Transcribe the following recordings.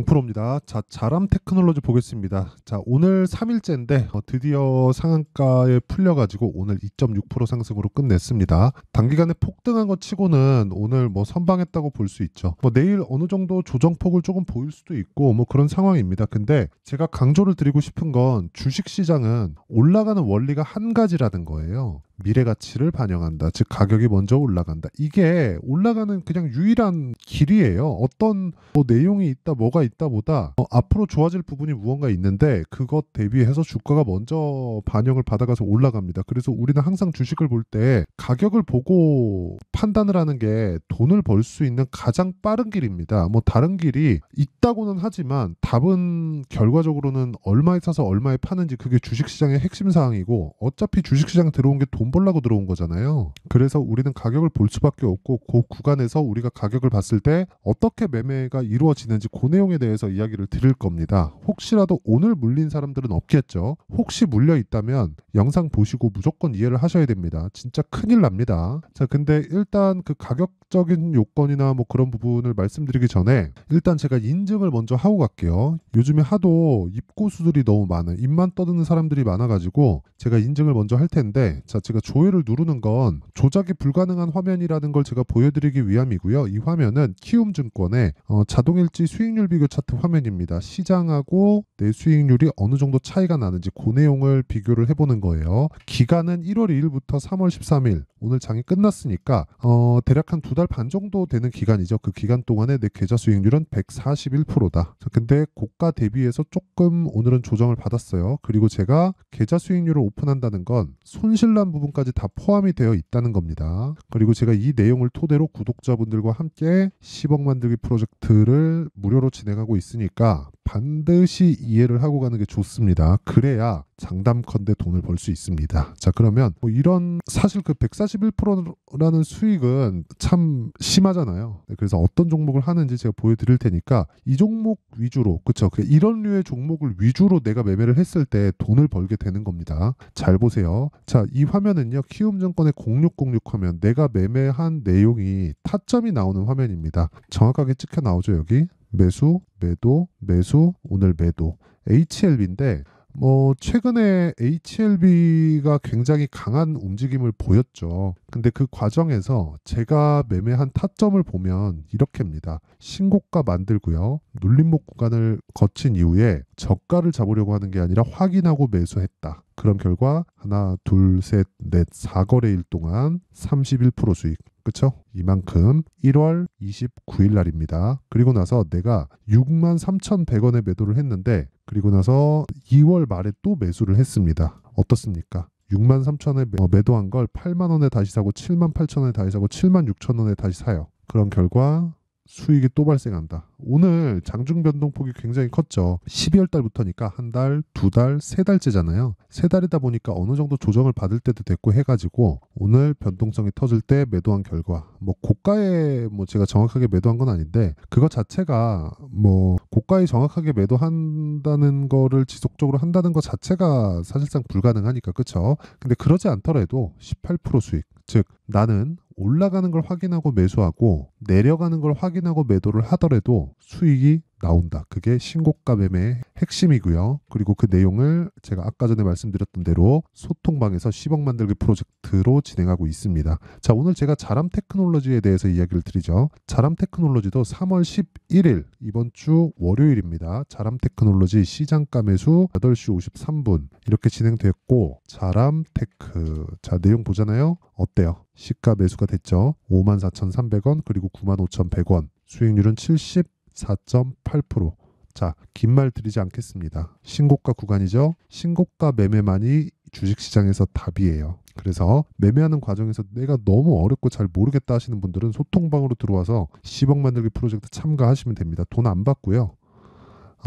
강프로입니다. 자, 자람 테크놀로지 보겠습니다. 자, 오늘 3일째인데 어, 드디어 상한가에 풀려가지고 오늘 2.6% 상승으로 끝냈습니다. 단기간에 폭등한 것 치고는 오늘 뭐 선방했다고 볼 수 있죠. 뭐 내일 어느 정도 조정폭을 조금 보일 수도 있고 뭐 그런 상황입니다. 근데 제가 강조를 드리고 싶은 건 주식 시장은 올라가는 원리가 한 가지라는 거예요. 미래 가치를 반영한다. 즉 가격이 먼저 올라간다. 이게 올라가는 그냥 유일한 길이에요. 어떤 뭐 내용이 있다, 뭐가 있다 보다 어, 앞으로 좋아질 부분이 무언가 있는데 그것 대비해서 주가가 먼저 반영을 받아가서 올라갑니다. 그래서 우리는 항상 주식을 볼 때 가격을 보고 판단을 하는 게 돈을 벌 수 있는 가장 빠른 길입니다. 뭐 다른 길이 있다고는 하지만 답은 결과적으로는 얼마에 사서 얼마에 파는지 그게 주식 시장의 핵심 사항이고 어차피 주식 시장 들어온 게돈 벌라고 들어온 거잖아요. 그래서 우리는 가격을 볼 수밖에 없고 그 구간에서 우리가 가격을 봤을 때 어떻게 매매가 이루어지는지 그 내용에 대해서 이야기를 드릴 겁니다. 혹시라도 오늘 물린 사람들은 없겠죠. 혹시 물려 있다면 영상 보시고 무조건 이해를 하셔야 됩니다. 진짜 큰일 납니다. 자, 근데 일단 그 가격적인 요건이나 뭐 그런 부분을 말씀드리기 전에 일단 제가 인증을 먼저 하고 갈게요. 요즘에 하도 입고수들이 너무 많아요. 입만 떠드는 사람들이 많아가지고 제가 인증을 먼저 할 텐데 자, 제가 조회를 누르는 건 조작이 불가능한 화면이라는 걸 제가 보여드리기 위함이고요. 이 화면은 키움증권의 어, 자동일지 수익률 비교 차트 화면입니다. 시장하고 내 수익률이 어느 정도 차이가 나는지 그 내용을 비교를 해보는 거예요. 기간은 1월 2일부터 3월 13일 오늘 장이 끝났으니까 어, 대략 한 두 달 반 정도 되는 기간이죠. 그 기간 동안에 내 계좌 수익률은 141%다. 근데 고가 대비해서 조금 오늘은 조정을 받았어요. 그리고 제가 계좌 수익률을 오픈한다는 건 손실난 부분 까지 다 포함이 되어 있다는 겁니다. 그리고 제가 이 내용을 토대로 구독자분들과 함께 10억 만들기 프로젝트를 무료로 진행하고 있으니까 반드시 이해를 하고 가는 게 좋습니다. 그래야 장담컨대 돈을 벌 수 있습니다. 자, 그러면 뭐 이런 사실 그 141%라는 수익은 참 심하잖아요. 네, 그래서 어떤 종목을 하는지 제가 보여드릴 테니까 이 종목 위주로 그쵸? 그 이런 류의 종목을 위주로 내가 매매를 했을 때 돈을 벌게 되는 겁니다. 잘 보세요. 자, 이 화면은요. 키움증권의 0606 화면 내가 매매한 내용이 타점이 나오는 화면입니다. 정확하게 찍혀 나오죠 여기. 매수, 매도, 매수, 오늘 매도. HLB인데 뭐 최근에 HLB가 굉장히 강한 움직임을 보였죠. 근데 그 과정에서 제가 매매한 타점을 보면 이렇게입니다. 신고가 만들고요. 눌림목 구간을 거친 이후에 저가를 잡으려고 하는 게 아니라 확인하고 매수했다. 그런 결과 하나, 둘, 셋, 넷, 4거래일 동안 31% 수익. 그쵸? 이만큼 1월 29일 날입니다. 그리고 나서 내가 6만 3,100원에 매도를 했는데 그리고 나서 2월 말에 또 매수를 했습니다. 어떻습니까? 6만 3천에 매도한 걸 8만 원에 다시 사고 7만 8천 원에 다시 사고 7만 6천 원에 다시 사요. 그런 결과 수익이 또 발생한다. 오늘 장중 변동폭이 굉장히 컸죠. 12월 달부터니까 한 달, 두 달, 세 달째잖아요. 세 달이다 보니까 어느 정도 조정을 받을 때도 됐고 해가지고 오늘 변동성이 터질 때 매도한 결과 뭐 고가에 뭐 제가 정확하게 매도한 건 아닌데 그것 자체가 뭐 고가에 정확하게 매도한다는 거를 지속적으로 한다는 것 자체가 사실상 불가능하니까 그쵸? 근데 그러지 않더라도 18% 수익 즉 나는 올라가는 걸 확인하고 매수하고 내려가는 걸 확인하고 매도를 하더라도 수익이 나온다. 그게 신고가 매매의 핵심이고요. 그리고 그 내용을 제가 아까 전에 말씀드렸던 대로 소통방에서 10억 만들기 프로젝트 로 진행하고 있습니다. 자, 오늘 제가 자람 테크놀로지에 대해서 이야기를 드리죠. 자람 테크놀로지도 3월 11일 이번 주 월요일입니다. 자람 테크놀로지 시장가 매수 8시 53분 이렇게 진행됐고 자람 테크 자, 내용 보잖아요. 어때요? 시가 매수가 됐죠. 54,300원 그리고 95,100원. 수익률은 70 4.8%. 자, 긴 말 드리지 않겠습니다. 신고가 구간이죠. 신고가 매매만이 주식시장에서 답이에요. 그래서 매매하는 과정에서 내가 너무 어렵고 잘 모르겠다 하시는 분들은 소통방으로 들어와서 10억 만들기 프로젝트 참가하시면 됩니다. 돈 안 받고요.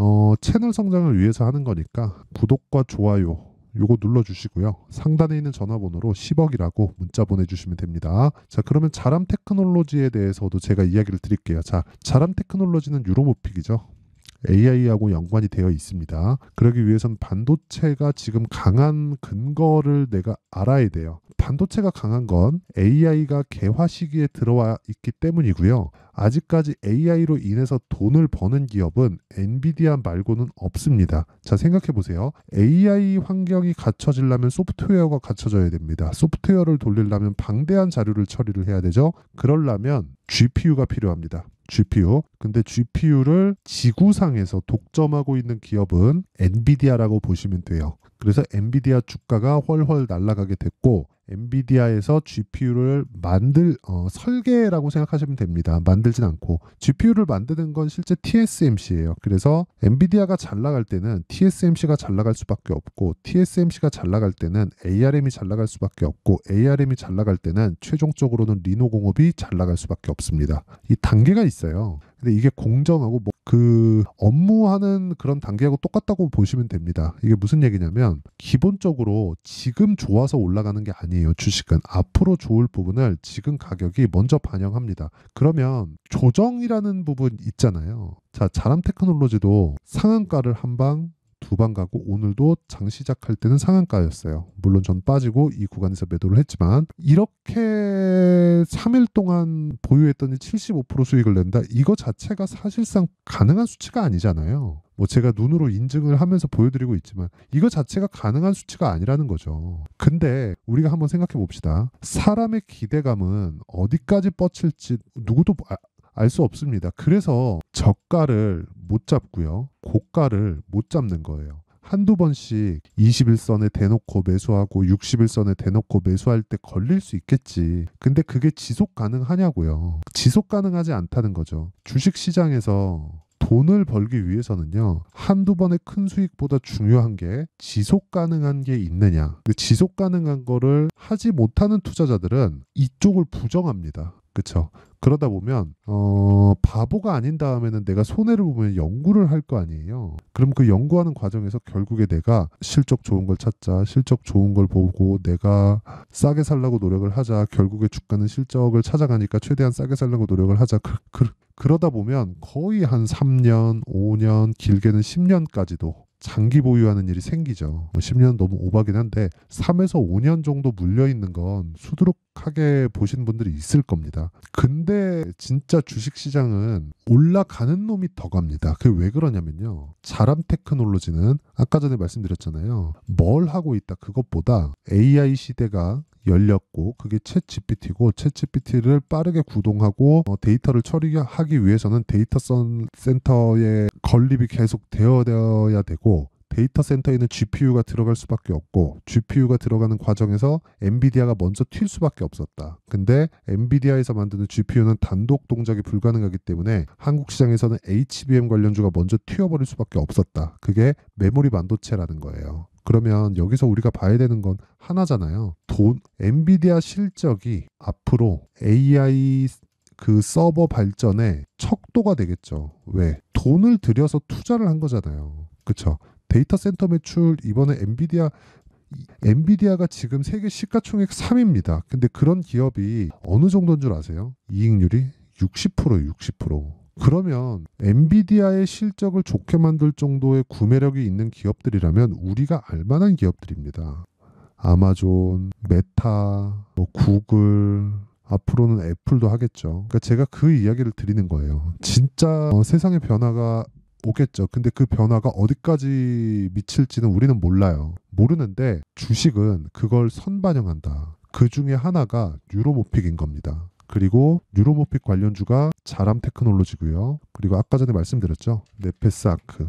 어, 채널 성장을 위해서 하는 거니까 구독과 좋아요 요거 눌러주시고요. 상단에 있는 전화번호로 10억이라고 문자 보내주시면 됩니다. 자 그러면 자람 테크놀로지에 대해서도 제가 이야기를 드릴게요. 자 자람 테크놀로지는 유로모픽이죠. AI하고 연관이 되어 있습니다. 그러기 위해선 반도체가 지금 강한 근거를 내가 알아야 돼요. 반도체가 강한 건 AI가 개화 시기에 들어와 있기 때문이고요. 아직까지 AI로 인해서 돈을 버는 기업은 엔비디아 말고는 없습니다. 자, 생각해 보세요. AI 환경이 갖춰지려면 소프트웨어가 갖춰져야 됩니다. 소프트웨어를 돌리려면 방대한 자료를 처리를 해야 되죠. 그러려면 GPU가 필요합니다. GPU. 근데 GPU를 지구상에서 독점하고 있는 기업은 엔비디아라고 보시면 돼요. 그래서 엔비디아 주가가 훨훨 날아가게 됐고 엔비디아에서 GPU를 만들 어, 설계라고 생각하시면 됩니다. 만들진 않고 GPU를 만드는 건 실제 TSMC예요. 그래서 엔비디아가 잘 나갈 때는 TSMC가 잘 나갈 수밖에 없고 TSMC가 잘 나갈 때는 ARM이 잘 나갈 수밖에 없고 ARM이 잘 나갈 때는 최종적으로는 리노 공업이 잘 나갈 수밖에 없습니다. 이 단계가 있어요. 근데 이게 공정하고 뭐 그 업무하는 그런 단계하고 똑같다고 보시면 됩니다. 이게 무슨 얘기냐면 기본적으로 지금 좋아서 올라가는 게 아니에요. 주식은 앞으로 좋을 부분을 지금 가격이 먼저 반영합니다. 그러면 조정이라는 부분 있잖아요. 자, 자람 테크놀로지도 상한가를 한 방 두 방 가고 오늘도 장 시작할 때는 상한가였어요. 물론 전 빠지고 이 구간에서 매도를 했지만 이렇게 3일 동안 보유했더니 75% 수익을 낸다. 이거 자체가 사실상 가능한 수치가 아니잖아요. 뭐 제가 눈으로 인증을 하면서 보여드리고 있지만 이거 자체가 가능한 수치가 아니라는 거죠. 근데 우리가 한번 생각해 봅시다. 사람의 기대감은 어디까지 뻗칠지 누구도 알 수 없습니다. 그래서 저가를 못 잡고요. 고가를 못 잡는 거예요. 한두 번씩 21선에 대놓고 매수하고 60일선에 대놓고 매수할 때 걸릴 수 있겠지. 근데 그게 지속 가능하냐고요. 지속 가능하지 않다는 거죠. 주식 시장에서 돈을 벌기 위해서는요 한두 번의 큰 수익보다 중요한 게 지속 가능한 게 있느냐 지속 가능한 거를 하지 못하는 투자자들은 이쪽을 부정합니다 그쵸. 그러다 보면 어 바보가 아닌 다음에는 내가 손해를 보면 연구를 할 거 아니에요. 그럼 그 연구하는 과정에서 결국에 내가 실적 좋은 걸 찾자 실적 좋은 걸 보고 내가 싸게 살라고 노력을 하자 결국에 주가는 실적을 찾아가니까 최대한 싸게 살라고 노력을 하자. 그, 그, 그러다 보면 거의 한 3년, 5년, 길게는 10년까지도 장기 보유하는 일이 생기죠. 뭐 10년 너무 오바긴 한데 3에서 5년 정도 물려 있는 건 수두룩 하게 보신 분들이 있을 겁니다. 근데 진짜 주식 시장은 올라가는 놈이 더 갑니다. 그게 왜 그러냐면요. 자람 테크놀로지는 아까 전에 말씀드렸잖아요. 뭘 하고 있다 그것보다 AI 시대가 열렸고 그게 챗 GPT고 챗 GPT를 빠르게 구동하고 어, 데이터를 처리하기 위해서는 데이터 센터의 건립이 계속 되어야 되고 데이터 센터에는 GPU가 들어갈 수밖에 없고 GPU가 들어가는 과정에서 엔비디아가 먼저 튈 수밖에 없었다. 근데 엔비디아에서 만드는 GPU는 단독 동작이 불가능하기 때문에 한국 시장에서는 HBM 관련주가 먼저 튀어버릴 수밖에 없었다. 그게 메모리 반도체라는 거예요. 그러면 여기서 우리가 봐야 되는 건 하나잖아요. 돈 엔비디아 실적이 앞으로 AI 그 서버 발전에 척도가 되겠죠. 왜? 돈을 들여서 투자를 한 거잖아요. 그쵸? 데이터 센터 매출 이번에 엔비디아 엔비디아가 지금 세계 시가총액 3위입니다. 근데 그런 기업이 어느 정도인 줄 아세요? 이익률이 60% 60%. 그러면 엔비디아의 실적을 좋게 만들 정도의 구매력이 있는 기업들이라면 우리가 알만한 기업들입니다. 아마존, 메타, 뭐 구글, 앞으로는 애플도 하겠죠. 그러니까 제가 그 이야기를 드리는 거예요. 진짜 어, 세상의 변화가 오겠죠. 근데 그 변화가 어디까지 미칠지는 우리는 몰라요. 모르는데 주식은 그걸 선반영한다. 그 중에 하나가 유로모픽인 겁니다. 그리고 뉴로모픽 관련주가 자람 테크놀로지고요. 그리고 아까 전에 말씀드렸죠. 네페스 아크.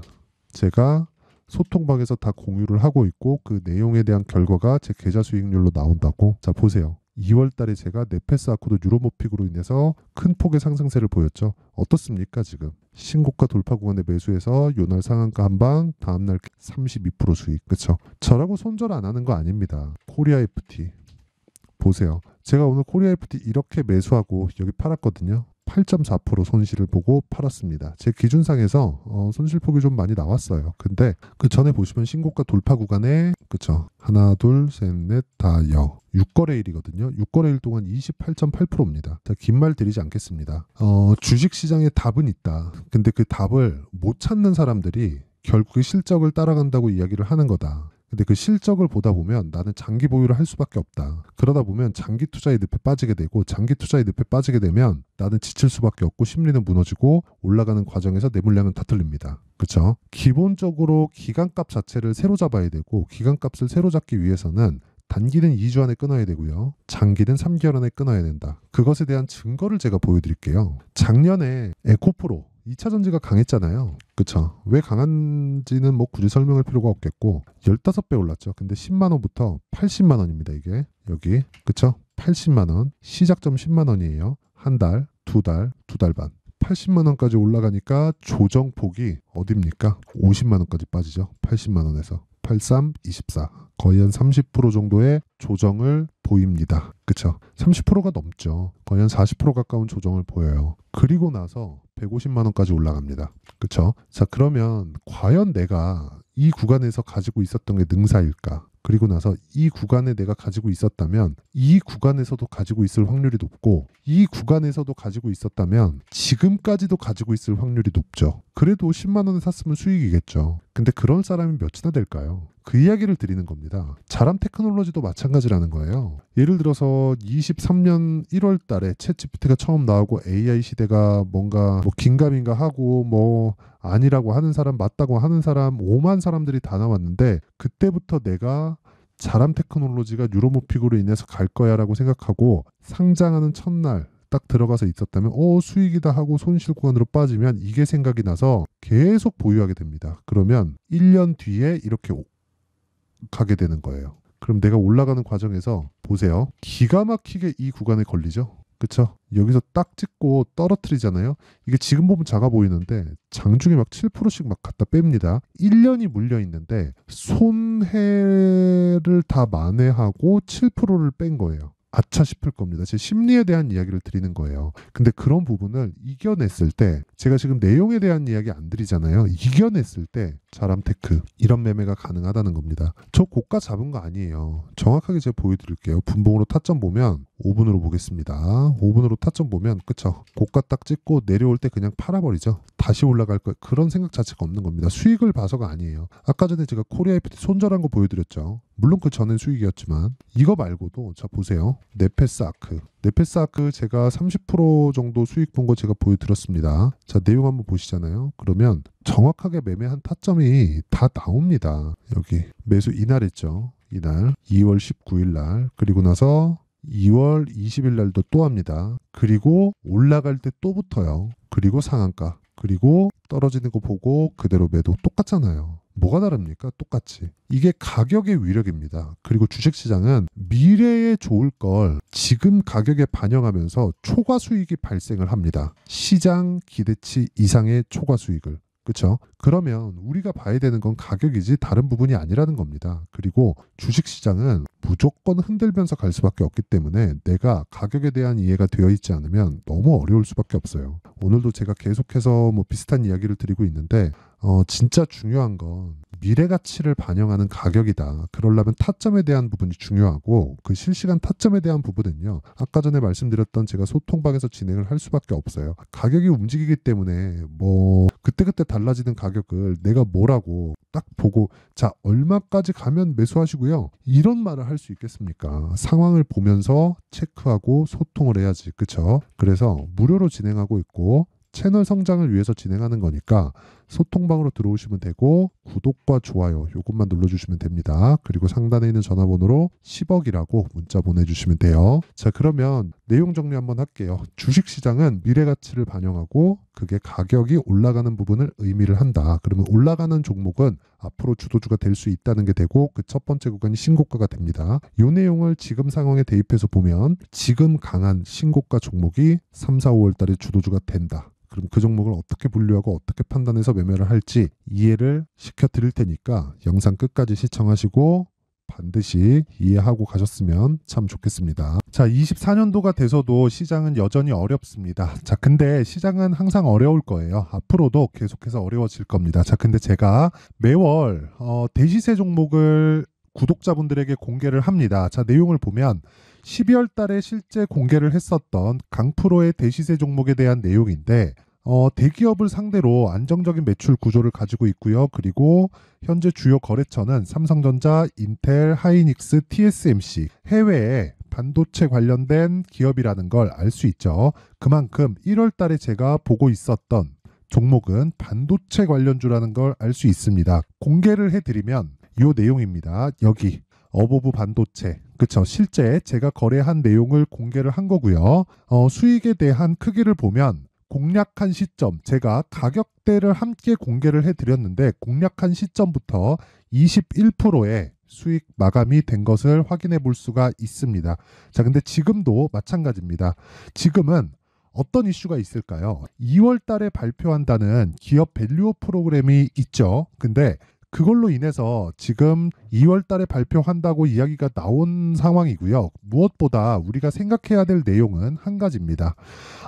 제가 소통방에서 다 공유를 하고 있고 그 내용에 대한 결과가 제 계좌 수익률로 나온다고. 자 보세요. 2월 달에 제가 네페스 아크도 유로모픽으로 인해서 큰 폭의 상승세를 보였죠. 어떻습니까 지금? 신고가 돌파 구간에 매수해서 요날 상한가 한방 다음날 32% 수익. 그쵸? 저라고 손절 안 하는 거 아닙니다. 코리아 FT. 보세요. 제가 오늘 코리아 FT 이렇게 매수하고 여기 팔았거든요. 8.4% 손실을 보고 팔았습니다. 제 기준상에서 어, 손실 폭이 좀 많이 나왔어요. 근데 그 전에 보시면 신고가 돌파 구간에 그쵸 하나 둘 셋 넷 다 여. 6거래일이거든요. 6거래일 동안 28.8%입니다. 긴 말 드리지 않겠습니다. 어, 주식 시장에 답은 있다. 근데 그 답을 못 찾는 사람들이 결국에 실적을 따라간다고 이야기를 하는 거다. 근데 그 실적을 보다 보면 나는 장기 보유를 할 수밖에 없다. 그러다 보면 장기 투자의 늪에 빠지게 되고 장기 투자의 늪에 빠지게 되면 나는 지칠 수밖에 없고 심리는 무너지고 올라가는 과정에서 내 물량은 다 틀립니다. 그렇죠? 기본적으로 기간값 자체를 새로 잡아야 되고 기간값을 새로 잡기 위해서는 단기는 2주 안에 끊어야 되고요. 장기는 3개월 안에 끊어야 된다. 그것에 대한 증거를 제가 보여드릴게요. 작년에 에코프로 2차 전지가 강했잖아요. 그쵸? 왜 강한지는 뭐 굳이 설명할 필요가 없겠고 15배 올랐죠. 근데 10만 원부터 80만 원입니다. 이게 여기 그쵸? 80만 원 시작점 10만 원이에요. 한 달, 두 달, 두 달 반. 80만 원까지 올라가니까 조정폭이 어딥니까? 50만 원까지 빠지죠. 80만 원에서 83, 24 거의 한 30% 정도의 조정을 보입니다. 그쵸? 30%가 넘죠. 거의 한 40% 가까운 조정을 보여요. 그리고 나서 150만 원까지 올라갑니다. 그쵸? 자, 그러면 과연 내가 이 구간에서 가지고 있었던 게 능사일까? 그리고 나서 이 구간에 내가 가지고 있었다면 이 구간에서도 가지고 있을 확률이 높고 이 구간에서도 가지고 있었다면 지금까지도 가지고 있을 확률이 높죠. 그래도 10만 원에 샀으면 수익이겠죠. 근데 그런 사람이 몇이나 될까요? 그 이야기를 드리는 겁니다. 자람 테크놀로지도 마찬가지라는 거예요. 예를 들어서 23년 1월 달에 챗 GPT가 처음 나오고 AI 시대가 뭔가 뭐 긴가민가 하고 뭐 아니라고 하는 사람 맞다고 하는 사람 5만 사람들이 다 나왔는데 그때부터 내가 자람 테크놀로지가 유로모픽으로 인해서 갈 거야라고 생각하고 상장하는 첫날 딱 들어가서 있었다면 오 수익이다 하고 손실 구간으로 빠지면 이게 생각이 나서 계속 보유하게 됩니다. 그러면 1년 뒤에 이렇게 가게 되는 거예요. 그럼 내가 올라가는 과정에서 보세요. 기가 막히게 이 구간에 걸리죠. 그쵸? 여기서 딱 찍고 떨어뜨리잖아요. 이게 지금 보면 작아 보이는데 장중에 막 7%씩 막 갖다 뺍니다. 1년이 물려 있는데 손해를 다 만회하고 7%를 뺀 거예요. 아차 싶을 겁니다. 제 심리에 대한 이야기를 드리는 거예요. 근데 그런 부분을 이겨냈을 때 제가 지금 내용에 대한 이야기 안 드리잖아요. 이겨냈을 때 자람테크 이런 매매가 가능하다는 겁니다. 저 고가 잡은 거 아니에요. 정확하게 제가 보여드릴게요. 분봉으로 타점 보면 5분으로 보겠습니다. 5분으로 타점 보면 그쵸 고가 딱 찍고 내려올 때 그냥 팔아버리죠. 다시 올라갈 거 그런 생각 자체가 없는 겁니다. 수익을 봐서가 아니에요. 아까 전에 제가 코리아 FT 손절한 거 보여드렸죠. 물론 그 전엔 수익이었지만 이거 말고도 자 보세요. 네페스 아크 네페스 아크 제가 30% 정도 수익 본 거 제가 보여드렸습니다. 자 내용 한번 보시잖아요. 그러면 정확하게 매매한 타점이 다 나옵니다. 여기 매수 이날 했죠. 이날 2월 19일 날 그리고 나서 2월 20일 날도 또 합니다. 그리고 올라갈 때 또 붙어요. 그리고 상한가. 그리고 떨어지는 거 보고 그대로 매도 똑같잖아요. 뭐가 다릅니까? 똑같이. 이게 가격의 위력입니다. 그리고 주식시장은 미래에 좋을 걸 지금 가격에 반영하면서 초과 수익이 발생을 합니다. 시장 기대치 이상의 초과 수익을. 그렇죠? 그러면 우리가 봐야 되는 건 가격이지 다른 부분이 아니라는 겁니다. 그리고 주식 시장은 무조건 흔들면서 갈 수밖에 없기 때문에 내가 가격에 대한 이해가 되어 있지 않으면 너무 어려울 수밖에 없어요. 오늘도 제가 계속해서 뭐 비슷한 이야기를 드리고 있는데 어 진짜 중요한 건 미래 가치를 반영하는 가격이다. 그러려면 타점에 대한 부분이 중요하고 그 실시간 타점에 대한 부분은요. 아까 전에 말씀드렸던 제가 소통방에서 진행을 할 수밖에 없어요. 가격이 움직이기 때문에 뭐 그때그때 달라지는 가격을 내가 뭐라고 딱 보고 자 얼마까지 가면 매수하시고요. 이런 말을 할 수 있겠습니까? 상황을 보면서 체크하고 소통을 해야지. 그쵸? 그래서 무료로 진행하고 있고 채널 성장을 위해서 진행하는 거니까 소통방으로 들어오시면 되고 구독과 좋아요 요것만 눌러주시면 됩니다. 그리고 상단에 있는 전화번호로 10억이라고 문자 보내주시면 돼요. 자 그러면 내용 정리 한번 할게요. 주식시장은 미래가치를 반영하고 그게 가격이 올라가는 부분을 의미를 한다. 그러면 올라가는 종목은 앞으로 주도주가 될 수 있다는 게 되고 그 첫 번째 구간이 신고가가 됩니다. 이 내용을 지금 상황에 대입해서 보면 지금 강한 신고가 종목이 3, 4, 5월 달에 주도주가 된다. 그럼 그 종목을 어떻게 분류하고 어떻게 판단해서 매매를 할지 이해를 시켜 드릴 테니까 영상 끝까지 시청하시고 반드시 이해하고 가셨으면 참 좋겠습니다. 자, 24년도가 돼서도 시장은 여전히 어렵습니다. 자, 근데 시장은 항상 어려울 거예요. 앞으로도 계속해서 어려워질 겁니다. 자, 근데 제가 매월 어, 대시세 종목을 구독자분들에게 공개를 합니다. 자, 내용을 보면 12월 달에 실제 공개를 했었던 강프로의 대시세 종목에 대한 내용인데 어, 대기업을 상대로 안정적인 매출 구조를 가지고 있고요. 그리고 현재 주요 거래처는 삼성전자, 인텔, 하이닉스, TSMC 해외에 반도체 관련된 기업이라는 걸 알 수 있죠. 그만큼 1월 달에 제가 보고 있었던 종목은 반도체 관련주라는 걸 알 수 있습니다. 공개를 해드리면 이 내용입니다. 여기 어보브 반도체 그쵸 실제 제가 거래한 내용을 공개를 한 거고요. 어, 수익에 대한 크기를 보면 공략한 시점 제가 가격대를 함께 공개를 해드렸는데 공략한 시점부터 21%의 수익 마감이 된 것을 확인해 볼 수가 있습니다. 자, 근데 지금도 마찬가지입니다. 지금은 어떤 이슈가 있을까요? 2월 달에 발표한다는 기업 밸류어 프로그램이 있죠. 근데 그걸로 인해서 지금 2월 달에 발표한다고 이야기가 나온 상황이고요. 무엇보다 우리가 생각해야 될 내용은 한 가지입니다.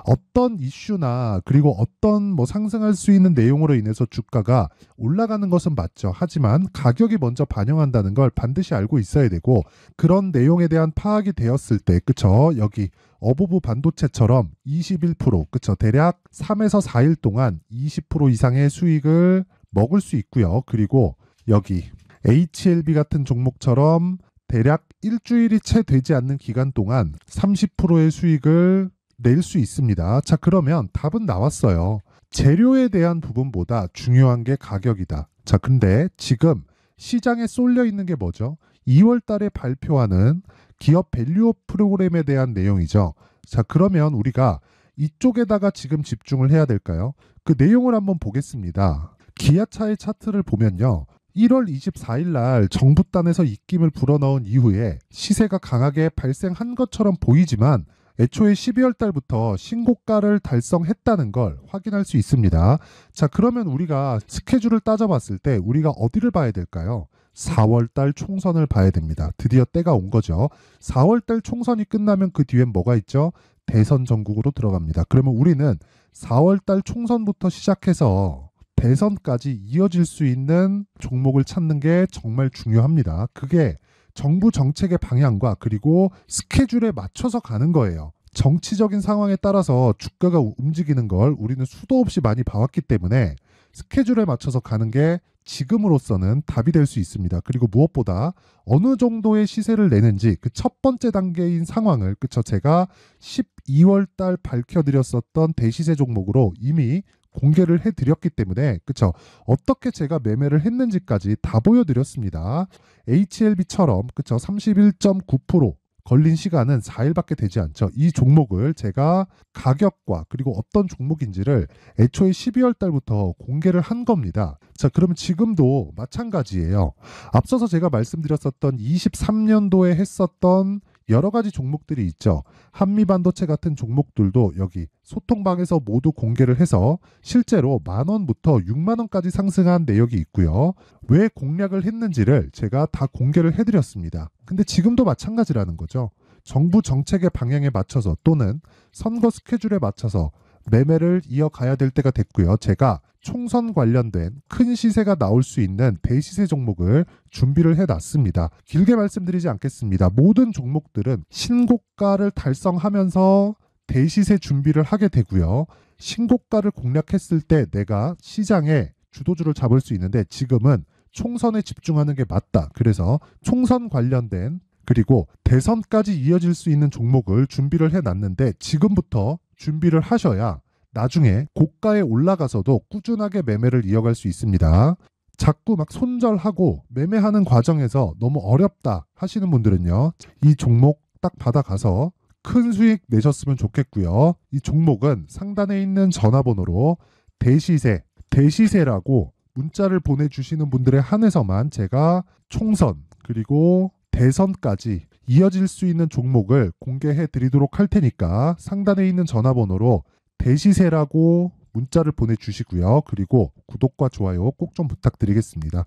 어떤 이슈나 그리고 어떤 뭐 상승할 수 있는 내용으로 인해서 주가가 올라가는 것은 맞죠. 하지만 가격이 먼저 반영한다는 걸 반드시 알고 있어야 되고 그런 내용에 대한 파악이 되었을 때 그쵸 여기 어부부 반도체처럼 21% 그쵸 대략 3에서 4일 동안 20% 이상의 수익을 먹을 수 있고요. 그리고 여기 HLB 같은 종목처럼 대략 일주일이 채 되지 않는 기간 동안 30%의 수익을 낼 수 있습니다. 자, 그러면 답은 나왔어요. 재료에 대한 부분보다 중요한 게 가격이다. 자, 근데 지금 시장에 쏠려 있는 게 뭐죠? 2월 달에 발표하는 기업 밸류업 프로그램에 대한 내용이죠. 자, 그러면 우리가 이쪽에다가 지금 집중을 해야 될까요? 그 내용을 한번 보겠습니다. 기아차의 차트를 보면요. 1월 24일 날 정부단에서 입김을 불어넣은 이후에 시세가 강하게 발생한 것처럼 보이지만 애초에 12월 달부터 신고가를 달성했다는 걸 확인할 수 있습니다. 자, 그러면 우리가 스케줄을 따져봤을 때 우리가 어디를 봐야 될까요? 4월 달 총선을 봐야 됩니다. 드디어 때가 온 거죠. 4월 달 총선이 끝나면 그 뒤엔 뭐가 있죠? 대선 전국으로 들어갑니다. 그러면 우리는 4월 달 총선부터 시작해서 대선까지 이어질 수 있는 종목을 찾는 게 정말 중요합니다. 그게 정부 정책의 방향과 그리고 스케줄에 맞춰서 가는 거예요. 정치적인 상황에 따라서 주가가 움직이는 걸 우리는 수도 없이 많이 봐왔기 때문에 스케줄에 맞춰서 가는 게 지금으로서는 답이 될 수 있습니다. 그리고 무엇보다 어느 정도의 시세를 내는지 그 첫 번째 단계인 상황을 그쵸 제가 12월 달 밝혀드렸었던 대시세 종목으로 이미 공개를 해드렸기 때문에 그쵸 어떻게 제가 매매를 했는지까지 다 보여드렸습니다. HLB처럼 그쵸 31.9% 걸린 시간은 4일밖에 되지 않죠. 이 종목을 제가 가격과 그리고 어떤 종목인지를 애초에 12월 달부터 공개를 한 겁니다. 자, 그러면 지금도 마찬가지예요. 앞서서 제가 말씀드렸었던 23년도에 했었던 여러 가지 종목들이 있죠. 한미 반도체 같은 종목들도 여기 소통방에서 모두 공개를 해서 실제로 만 원부터 6만 원까지 상승한 내역이 있고요. 왜 공략을 했는지를 제가 다 공개를 해드렸습니다. 근데 지금도 마찬가지라는 거죠. 정부 정책의 방향에 맞춰서 또는 선거 스케줄에 맞춰서 매매를 이어가야 될 때가 됐고요. 제가 총선 관련된 큰 시세가 나올 수 있는 대시세 종목을 준비를 해놨습니다. 길게 말씀드리지 않겠습니다. 모든 종목들은 신고가를 달성하면서 대시세 준비를 하게 되고요. 신고가를 공략했을 때 내가 시장에 주도주를 잡을 수 있는데 지금은 총선에 집중하는 게 맞다. 그래서 총선 관련된 그리고 대선까지 이어질 수 있는 종목을 준비를 해놨는데 지금부터 준비를 하셔야 나중에 고가에 올라가서도 꾸준하게 매매를 이어갈 수 있습니다. 자꾸 막 손절하고 매매하는 과정에서 너무 어렵다 하시는 분들은요. 이 종목 딱 받아가서 큰 수익 내셨으면 좋겠고요. 이 종목은 상단에 있는 전화번호로 대시세, 대시세라고 문자를 보내주시는 분들에 한해서만 제가 총선 그리고 대선까지 이어질 수 있는 종목을 공개해 드리도록 할 테니까 상단에 있는 전화번호로 대시세라고 문자를 보내주시고요. 그리고 구독과 좋아요 꼭 좀 부탁드리겠습니다.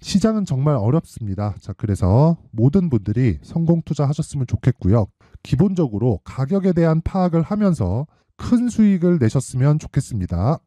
시장은 정말 어렵습니다. 자, 그래서 모든 분들이 성공 투자하셨으면 좋겠고요. 기본적으로 가격에 대한 파악을 하면서 큰 수익을 내셨으면 좋겠습니다.